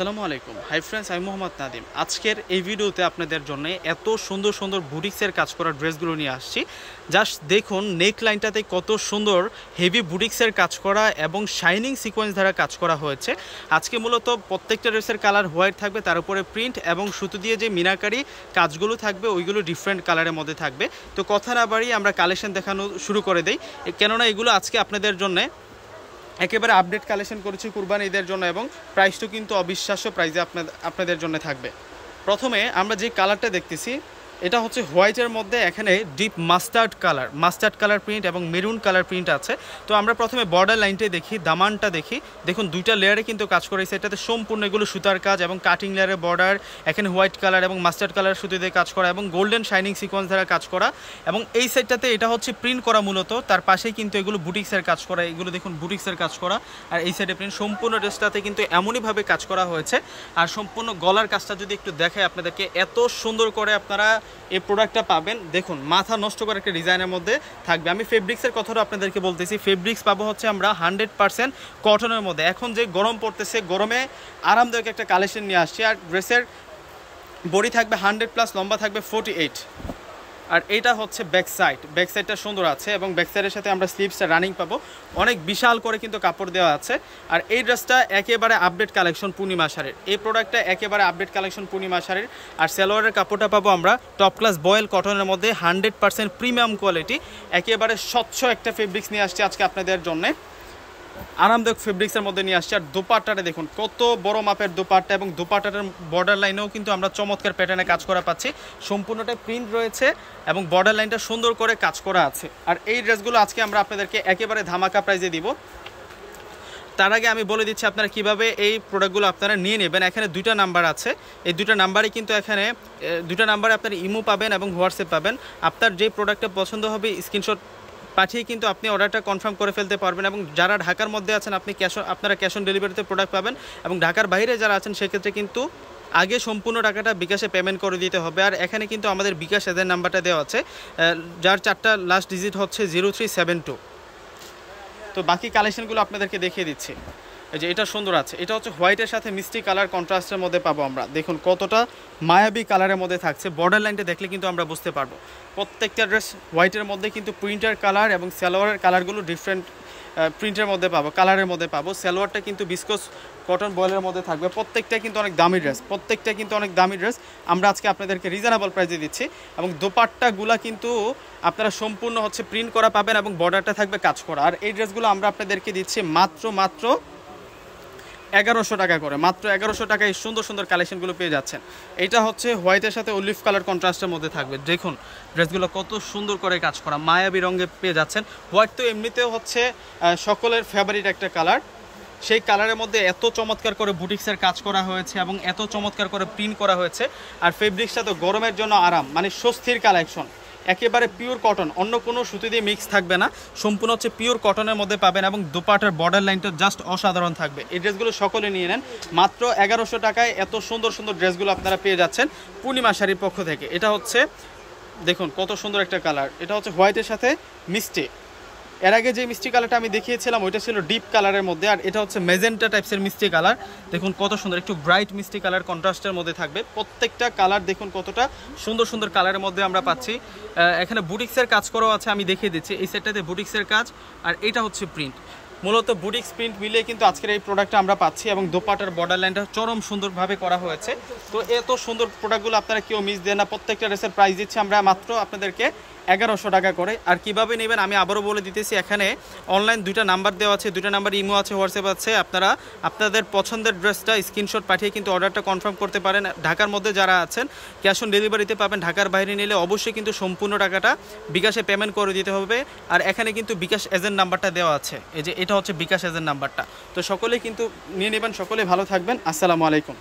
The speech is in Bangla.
আসসালামু আলাইকুম। হাই ফ্রেন্ডস আমি মোহাম্মদ নাদিম আজকের এই ভিডিওতে আপনাদের জন্য এত সুন্দর সুন্দর বুটিক্সের কাজ করা ড্রেসগুলো নিয়ে আসছি। জাস্ট দেখুন নেক লাইনটাতে কত সুন্দর হেভি বুটিক্সের কাজ করা এবং শাইনিং সিকোয়েন্স দ্বারা কাজ করা হয়েছে। আজকে মূলত প্রত্যেকটা ড্রেসের কালার হোয়াইট থাকবে, তার উপরে প্রিন্ট এবং সুতো দিয়ে যে মিনাকারি কাজগুলো থাকবে, ওইগুলো ডিফারেন্ট কালারের মধ্যে থাকবে। তো কথা না বাড়িয়ে আমরা কালেকশন দেখানো শুরু করে দেই। কেননা এগুলো আজকে আপনাদের জন্যে একেবারে আপডেট কালেকশন করেছি কুরবান ঈদের জন্য এবং প্রাইসটা কিন্তু অবিশ্বাস্য প্রাইসে আপনাদের আপনাদের জন্য থাকবে। প্রথমে আমরা যে কালারটা দেখতেছি এটা হচ্ছে হোয়াইটের মধ্যে এখানে deep mustard colour mustard colour print এবং মেরুন কালার প্রিন্ট আছে। তো আমরা প্রথমে বর্ডার লাইনটাই দেখি, দামানটা দেখি। দেখুন, দুইটা লেয়ারে কিন্তু কাজ করেছে। এটাতে সম্পূর্ণ এগুলো সুতার কাজ এবং কাটিং লেয়ারের বর্ডার এখানে হোয়াইট কালার এবং মাস্টার্ড কালার সুতো দিয়ে কাজ করা এবং গোল্ডেন শাইনিং সিকোয়েন্স দ্বারা কাজ করা। এবং এই সাইডটাতে এটা হচ্ছে প্রিন্ট করা মূলত। তার পাশেই কিন্তু এগুলো বুটিক্সের কাজ করা, এগুলো দেখুন বুটিক্সের কাজ করা। আর এই সাইডে প্রিন্ট সম্পূর্ণ ড্রেসটাতে কিন্তু এমনইভাবে কাজ করা হয়েছে। আর সম্পূর্ণ গলার কাজটা যদি একটু দেখায় আপনাদেরকে, এত সুন্দর করে আপনারা এই প্রোডাক্টটা পাবেন। দেখুন, মাথা নষ্ট করার একটা ডিজাইনের মধ্যে থাকবে। আমি ফেব্রিক্সের কথাটা আপনাদেরকে বলতেছি। ফেব্রিক্স পাবো হচ্ছে আমরা হান্ড্রেড পারসেন্ট কটনের মধ্যে। এখন যে গরম পড়তেছে, গরমে আরামদায়ক একটা কালেকশন নিয়ে আসছি। আর ড্রেসের বডি থাকবে হান্ড্রেড প্লাস লম্বা থাকবে ফোর্টি এইট আর এটা হচ্ছে ব্যাক সাইড ব্যাক সাইডটা সুন্দর আছে এবং ব্যাক সাইডের সাথে আমরা স্লিভসটা রানিং পাবো। অনেক বিশাল করে কিন্তু কাপড় দেওয়া আছে। আর এই ড্রেসটা একেবারে আপডেট কালেকশন পূর্ণিমা সারের এই প্রোডাক্টটা একেবারে আপডেট কালেকশন পূর্ণিমা সারের আর সালোয়ারের কাপড়টা পাবো আমরা টপ ক্লাস বয়েল কটনের মধ্যে হান্ড্রেড পার্সেন্ট প্রিমিয়াম কোয়ালিটি একেবারে স্বচ্ছ একটা ফেব্রিক্স নিয়ে আসছে আজকে আপনাদের জন্যে। আরামদায়ক ফেব্রিক্সের মধ্যে নিয়ে আসছি। আর দোপাট্টাটা দেখুন কত বড় মাপের দোপাট্টা এবং দোপাট্টাটার বর্ডার লাইনেও কিন্তু আমরা চমৎকার প্যাটার্নে কাজ করা পাচ্ছি। সম্পূর্ণটা প্রিন্ট রয়েছে এবং বর্ডার লাইনটা সুন্দর করে কাজ করা আছে। আর এই ড্রেসগুলো আজকে আমরা আপনাদেরকে একেবারে ধামাকা প্রাইজে দিব। তার আগে আমি বলে দিচ্ছি আপনারা কীভাবে এই প্রোডাক্টগুলো আপনারা নিয়ে নেবেন। এখানে দুইটা নাম্বার আছে। এই দুইটা নাম্বারে কিন্তু এখানে এ, দুইটা নাম্বারে আপনারা ইমো পাবেন এবং হোয়াটসঅ্যাপ পাবেন। আপনার যে প্রোডাক্টটা পছন্দ হবে স্ক্রিনশট পাঠিয়ে কিন্তু আপনি অর্ডারটা কনফার্ম করে ফেলতে পারবেন এবং যারা ঢাকার মধ্যে আছেন, আপনি ক্যাশ আপনারা ক্যাশ অন ডেলিভারিতে প্রোডাক্ট পাবেন এবং ঢাকার বাইরে যারা আছেন, সেক্ষেত্রে কিন্তু আগে সম্পূর্ণ টাকাটা বিকাশে পেমেন্ট করে দিতে হবে। আর এখানে কিন্তু আমাদের বিকাশ এদের নাম্বারটা দেওয়া আছে যার চারটা লাস্ট ডিজিট হচ্ছে জিরো থ্রি সেভেন টু তো বাকি কালেকশনগুলো আপনাদেরকে দেখিয়ে দিচ্ছি। এই যে এটা সুন্দর আছে। এটা হচ্ছে হোয়াইটের সাথে মিষ্টি কালার কন্ট্রাস্টের মধ্যে পাবো আমরা। দেখুন কতটা মায়াবী কালারের মধ্যে থাকছে। বর্ডার লাইনটা দেখলে কিন্তু আমরা বুঝতে পারব। প্রত্যেকটা ড্রেস হোয়াইটের মধ্যে কিন্তু প্রিন্টার কালার এবং সালোয়ারের কালারগুলো ডিফারেন্ট প্রিন্টের মধ্যে পাবো কালারের মধ্যে পাবো। সালোয়ারটা কিন্তু বিস্কস কটন বয়েলের মধ্যে থাকবে। প্রত্যেকটা কিন্তু অনেক দামি ড্রেস প্রত্যেকটা কিন্তু অনেক দামি ড্রেস আমরা আজকে আপনাদেরকে রিজনেবল প্রাইসে দিচ্ছি এবং দোপাট্টাগুলা কিন্তু আপনারা সম্পূর্ণ হচ্ছে প্রিন্ট করা পাবেন এবং বর্ডারটা থাকবে কাজ করা। আর এই ড্রেসগুলো আমরা আপনাদেরকে দিচ্ছি মাত্র মাত্র এগারোশো টাকা করে। মাত্র এগারোশো টাকায় সুন্দর সুন্দর কালেকশনগুলো পেয়ে যাচ্ছেন। এটা হচ্ছে হোয়াইটের সাথে অলিভ কালার কন্ট্রাস্টের মধ্যে থাকবে। দেখুন ড্রেসগুলো কত সুন্দর করে কাজ করা, মায়াবী রঙে পেয়ে যাচ্ছেন। হোয়াইট তো এমনিতেও হচ্ছে সকলের ফেভারিট একটা কালার সেই কালারের মধ্যে এত চমৎকার করে বুটিক্সের কাজ করা হয়েছে এবং এত চমৎকার করে প্রিন্ট করা হয়েছে। আর ফেব্রিক্সটা তো গরমের জন্য আরাম মানে স্বস্তির কালেকশন একেবারে পিওর কটন অন্য কোনো সুতি দিয়ে মিক্স থাকবে না। সম্পূর্ণ হচ্ছে পিওর কটনের মধ্যে পাবেন এবং দুপাটার বর্ডার লাইনটা জাস্ট অসাধারণ থাকবে। এই ড্রেসগুলো সকলে নিয়ে নেন। মাত্র এগারোশো টাকায় এত সুন্দর সুন্দর ড্রেসগুলো আপনারা পেয়ে যাচ্ছেন পূর্ণিমা শাড়ির পক্ষ থেকে। এটা হচ্ছে, দেখুন কত সুন্দর একটা কালার এটা হচ্ছে হোয়াইটের সাথে মিষ্টি। এর আগে যে মিষ্টি কালারটা আমি দেখিয়েছিলাম, ওইটা ছিল ডিপ কালারের মধ্যে, আর এটা হচ্ছে মেজেন্টা টাইপসের মিষ্টি কালার দেখুন কত সুন্দর, একটু ব্রাইট মিষ্টি কালার কন্ট্রাস্টের মধ্যে থাকবে। প্রত্যেকটা কালার দেখুন কতটা সুন্দর সুন্দর কালারের মধ্যে আমরা পাচ্ছি। এখানে বুটিক্সের কাজ করাও আছে, আমি দেখিয়ে দিচ্ছি। এই সেটটাতে বুটিক্সের কাজ, আর এটা হচ্ছে প্রিন্ট মূলত বুটিক্স প্রিন্ট মিলিয়ে কিন্তু আজকের এই প্রোডাক্টটা আমরা পাচ্ছি এবং দোপাটার বর্ডার লাইনটা চরম সুন্দরভাবে করা হয়েছে। তো এত সুন্দর প্রোডাক্টগুলো আপনারা কেউ মিস দেন না। প্রত্যেকটা ড্রেসের প্রাইস দিচ্ছি আমরা মাত্র আপনাদেরকে এগারোশো টাকা করে। আর কীভাবে নেবেন আমি আবারও বলে দিতেছি, এখানে অনলাইন দুইটা নাম্বার দেওয়া আছে, দুইটা নাম্বার ইমো আছে হোয়াটসঅ্যাপ আছে। আপনারা আপনাদের পছন্দের ড্রেসটা স্ক্রিনশট পাঠিয়ে কিন্তু অর্ডারটা কনফার্ম করতে পারেন। ঢাকার মধ্যে যারা আছেন ক্যাশ অন ডেলিভারিতে পাবেন। ঢাকার বাইরে নিলে অবশ্যই কিন্তু সম্পূর্ণ টাকাটা বিকাশে পেমেন্ট করে দিতে হবে। আর এখানে কিন্তু বিকাশ এজেন্ট নাম্বারটা দেওয়া আছে। এই যে এটা হচ্ছে বিকাশ এজেন্ট নাম্বারটা তো সকলেই কিন্তু নিয়ে নেবেন সকলেই ভালো থাকবেন। আসসালামু আলাইকুম।